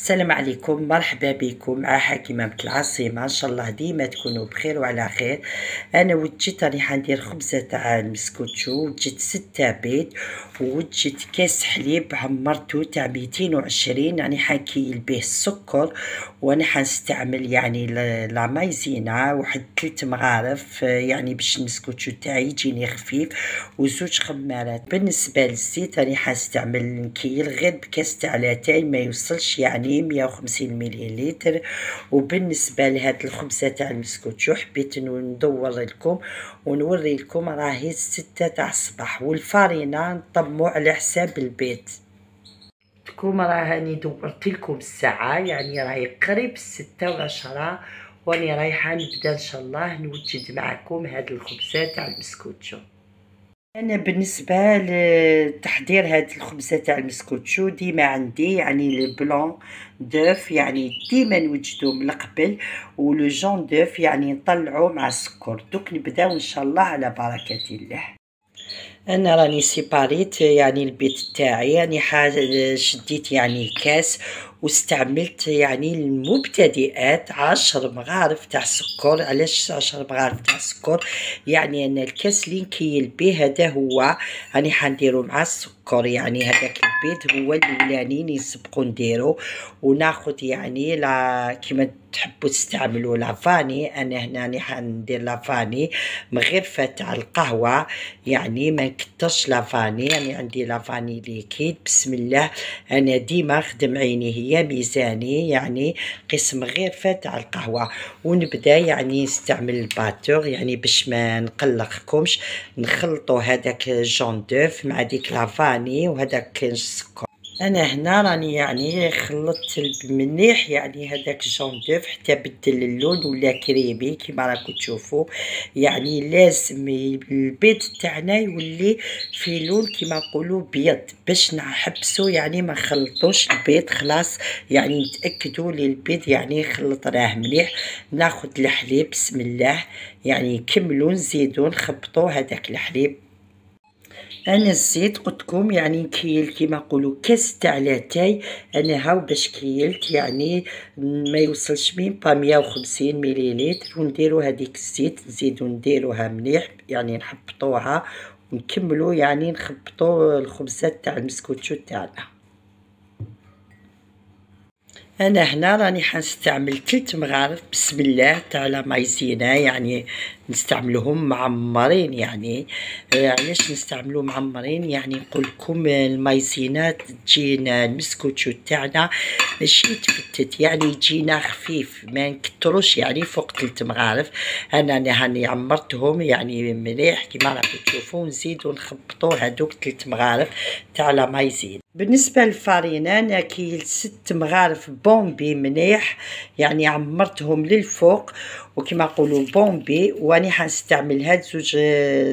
السلام عليكم مرحبا بكم مع حكيمة العاصمة إن شاء الله ديما تكونوا بخير وعلى خير. أنا وجيت راني حندير خبزة تاع المسكوتشو وجيت ستة بيض وجيت كاس حليب عمرتو تاع ميتين وعشرين. يعني حنكيل به السكر وأنا حنستعمل يعني la Maïzena. واحد ثلاث مغارف يعني باش المسكوتشو تاعي يجيني خفيف وزوج خمارات. بالنسبة للزيت راني حنستعمل نكيل غير بكاس تاع لاتاي ما يوصلش يعني يعني 150 مليلتر. وبالنسبة لهاد الخبزة تاع المسكوتشو حبيت ندور لكم ونوري لكم راهي ستة تاع الصباح. والفارينه نطمو على حساب البيت. تكون راه راني دورت لكم الساعة يعني راهي قريب ستة وعشرة واني رايحة نبدأ إن شاء الله نوجد معكم هاد الخبزة تاع المسكوتشو أنا بالنسبة لتحضير هاد الخبزة تاع المسكوتشو ديما عندي يعني البلون دوف يعني ديما نوجدو من قبل ولو جون دوف يعني نطلعو مع السكر. دوك نبداو إن شاء الله على بركة الله. أنا راني سيباريت يعني البيت تاعي يعني شديت يعني كاس واستعملت يعني المبتدئات عشر مغارف تاع سكر علاش عشر مغارف تاع سكر يعني أنا الكاس اللي نكيل به هذا هو راني حنديرو مع السكر. يعني هذاك البيض هو الأولاني نسبقو نديرو. وناخد يعني لا كيما تحبوا تستعملوا la vanille أنا هنا حندير la vanille مغرفه تاع القهوة يعني ما نكترش la vanille يعني عندي la vanille liquide بسم الله. أنا ديما خدم عيني هي ميزاني يعني قسم غرفه تاع القهوة. ونبدأ يعني نستعمل ال batteur يعني باش ما نقلقكمش نخلطوا هذاك jaunes d'œufs مع ديك la vanille وهذاك السكر أنا هنا راني يعني خلطت مليح يعني هذاك جون دوف حتى بدل اللون ولا كريمي كيما راكم تشوفوا. يعني لازم البيض تاعنا يولي في لون كيما نقولوا بيض باش نحبسو يعني ما نخلطوش البيض خلاص. يعني نتاكدوا لي البيض يعني خلطناه مليح ناخذ الحليب بسم الله يعني كملوا نزيدوا نخبطوا هذاك الحليب. أنا الزيت قلتلكم يعني كيل كيما نقولوا كاس تاع لاتاي. أنا هاو باش كيلت يعني ما يوصلش من با 150 مليلتر ونديرو هذيك الزيت نزيدو نديروها مليح يعني نحبطوها ونكملو يعني نخبطو الخبزات تاع المسكوتشو تاعنا. أنا هنا راني حنستعمل ثلاث مغارف بسم الله تاع Maïzena يعني نستعملهم معمرين يعني. آه، علاش نستعملو معمرين؟ يعني نقول لكم المايزينا تجينا المسكوتشو تاعنا ماشي تفتت يعني يجينا خفيف ما نكتروش يعني فوق ثلاث مغارف. أنا هاني عمرتهم يعني مليح كيما راكم تشوفوا نزيدو نخبطو هذوك ثلاث مغارف تاع مايزين بالنسبة للفارينه أنا كيل ست مغارف بومبي مليح يعني عمرتهم للفوق. وكما نقولوا bombées واني حنستعمل هاد زوج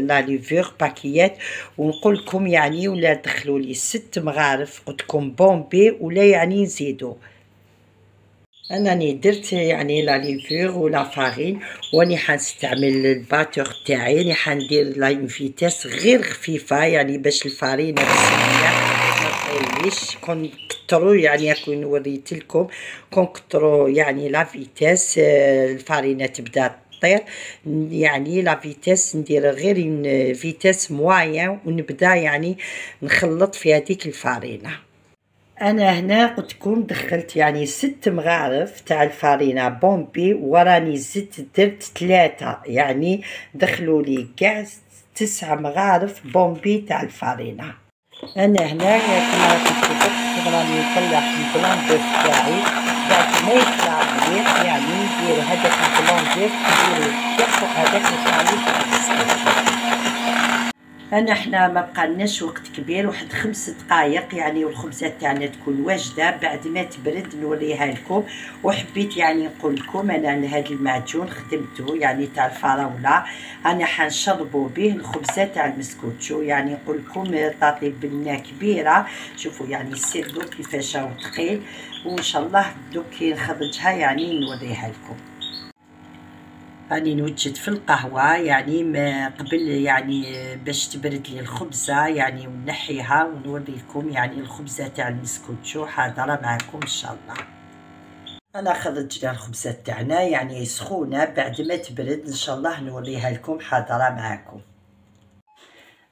la levure باكيات ونقول لكم يعني ولا دخلوا لي ست مغارف قلت لكم bombées ولا يعني نزيدو. أنني درت يعني la levure و la farine واني حنستعمل ال batteur تاعي. راني حندير la vitesse غير خفيفة يعني باش الفارينه بسم ليش كون كترو يعني كون وريت لكم كون كترو يعني la vitesse آه، الفارينه تبدا طير. يعني la vitesse ندير غير vitesse moyenne ونبدا يعني نخلط في هذيك الفارينة. أنا هنا قلت لكم دخلت يعني ست مغارف تاع الفارينة bombée وراني زدت درت ثلاثة. يعني دخلوا لي كاع تسع مغارف بومبي تاع الفارينة. أنا هنايا كما راكم تشوفوا راني نطلع البلان تاعي بعد ما يطلع مليح يعني ندير هذاك البلان نديرو فوق هذاك التعليق أنا حنا ما بقالناش وقت كبير واحد خمس دقائق يعني والخبزه تاعنا تكون واجدة. بعد ما تبرد نوريها لكم. وحبيت يعني نقول لكم أنا هذا المعجون خدمته يعني تاع الفراولة. أنا حنشربوا به الخبزة تاع المسكوتشو يعني نقول لكم تعطي بنه كبيرة. شوفوا يعني السير كيفاش هو ثقيل وإن شاء الله دوك نخرجها يعني نوريها لكم. راني نوجد في القهوة يعني ما قبل يعني باش تبرد لي الخبزة يعني ونحيها ونوريكم يعني الخبزة تاع المسكوتشو حاضرة معكم إن شاء الله. أنا اخذت جنا الخبزة تاعنا يعني سخونة بعد ما تبرد إن شاء الله نوريها لكم حاضره معكم.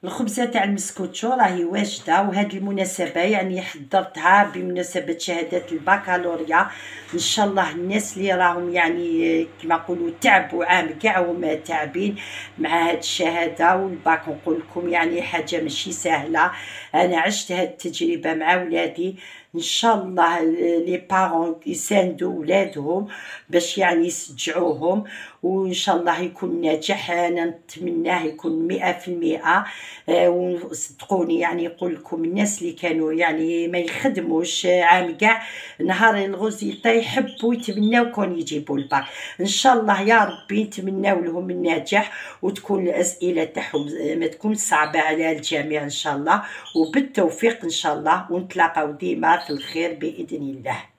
الخبزة تاع المسكوتشو راهي واجدة وهذه المناسبة يعني حضرتها بمناسبة شهاده البكالوريا. إن شاء الله الناس اللي راهم يعني كما نقولوا تعبوا عام كاع وما تعبين مع هاد الشهادة والباك نقول لكم يعني حاجة ماشي سهلة. أنا عشت هاد التجربة مع ولادي. إن شاء الله لي بارون يساندوا ولادهم باش يعني يشجعوهم وإن شاء الله يكون ناجح. أنا نتمناه يكون مئة في المئة. وصدقوني يعني يقول لكم الناس اللي كانوا يعني ما يخدموش عام كاع نهار الغوزيتا يحبوا يتمناو كون يجيبوا الباك إن شاء الله يا ربي نتمناو لهم النجاح وتكون الأسئلة تاعهم ما تكون صعبة على الجميع إن شاء الله. وبالتوفيق إن شاء الله ونتلاقاو ديما في الخير بإذن الله.